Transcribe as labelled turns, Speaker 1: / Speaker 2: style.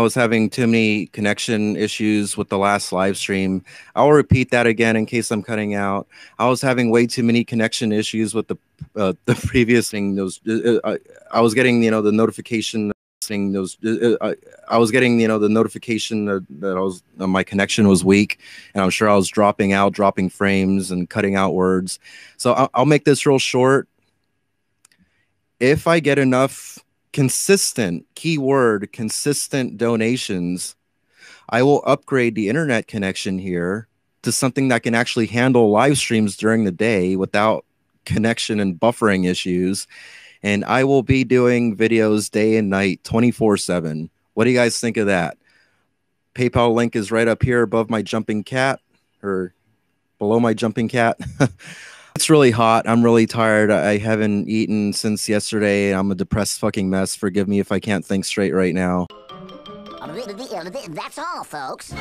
Speaker 1: I was having too many connection issues with the last live stream. I'll repeat that again in case I'm cutting out. I was having way too many connection issues with the uh, the previous thing. Those uh, uh I was getting you know the notification thing. Those uh, uh I was getting you know the notification that, that I was my connection was weak, and I'm sure I was dropping out, dropping frames, and cutting out words. So I'll, I'll make this real short. If I get enough consistent keyword consistent donations i will upgrade the internet connection here to something that can actually handle live streams during the day without connection and buffering issues. And i will be doing videos day and night 24 7 what do you guys think of that? Paypal link is right up here above my jumping cat or below my jumping cat It's really hot. I'm really tired. I haven't eaten since yesterday. I'm a depressed fucking mess. Forgive me if I can't think straight right now.
Speaker 2: That's all, folks.